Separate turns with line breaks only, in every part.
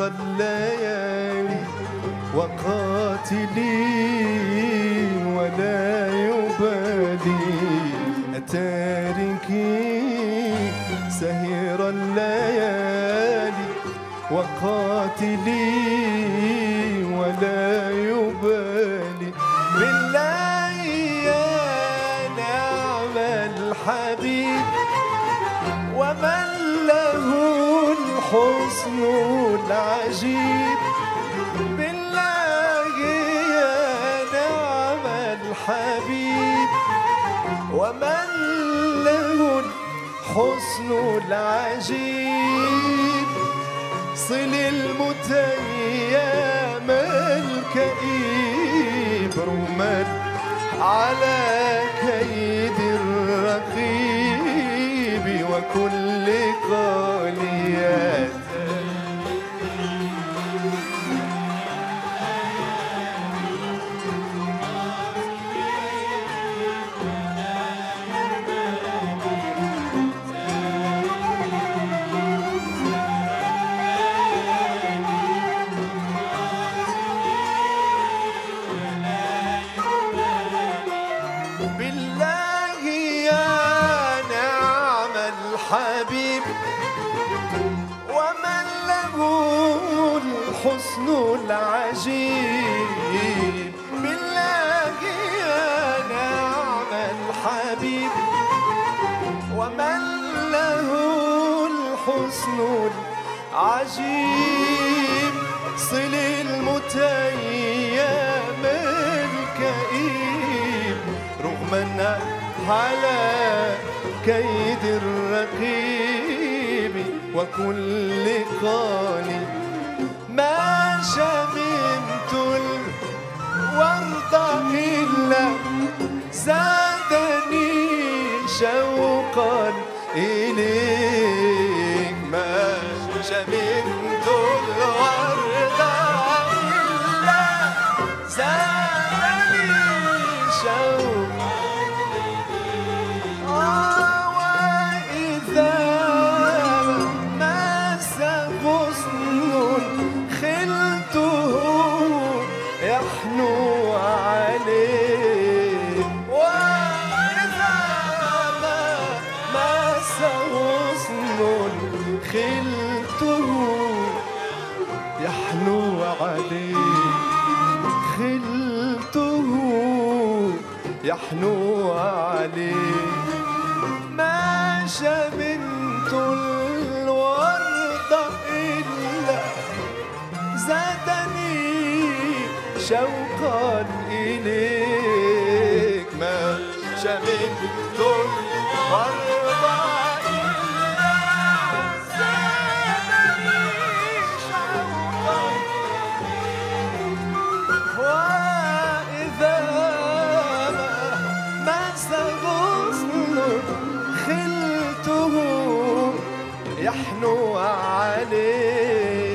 سهر الليالي وقاتلي ولا يبالي أتاركي سهر الليالي وقاتلي ولا يبالي بالله يا نعم الحبيب ومن له الحسن العجيب. بالله يا نعم الحبيب. ومن له الحسن العجيب؟ صل المتيم الكئيب. رمت على كيد الرقيب. وكل قاليات الحبيب ومن له الحسن العجيب. بالله يا نعم الحبيب ومن له الحسن العجيب. صل المتيم الكئيب رغم على كيد وكل قاني ما شممت الورد إلا زادني شوقا إليك. عليه خلته يحنو عليه ما شممت الورد إلا زادني شوقا إليك. ما شممت الورد يحنو عليك.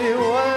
العرش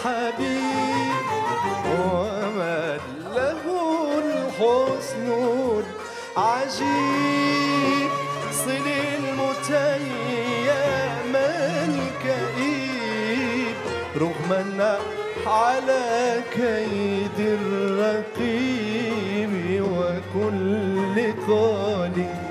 الحبيب ومن له الحسن العجيب. صل المتيم الكئيب رغما على كيد الرقيب وكل قليل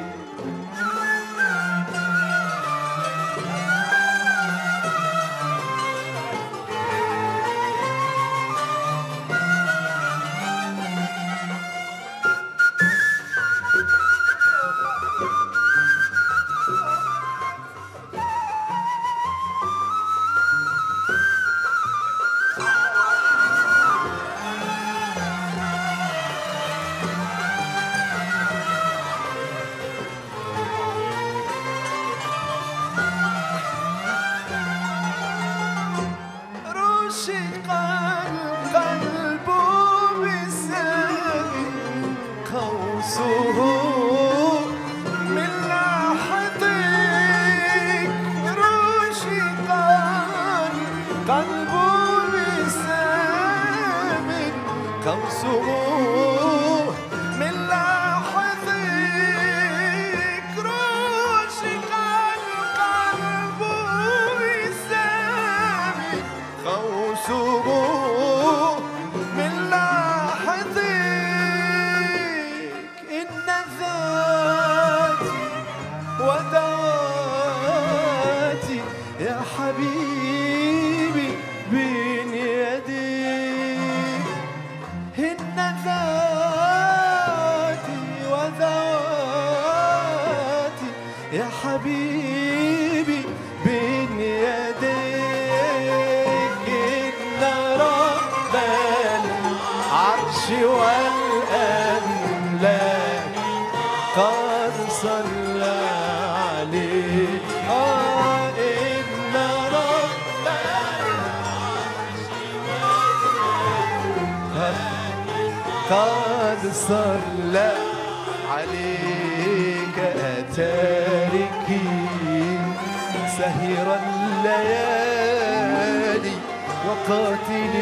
العرش والأملاك قد صلى عليك. آه إن رب قد صلى عليك أتاركي سهر الليالي وقاتلي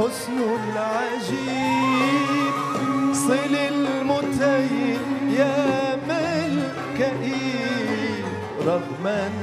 الحسن العجيب. صل المتيم الكئيب رغما على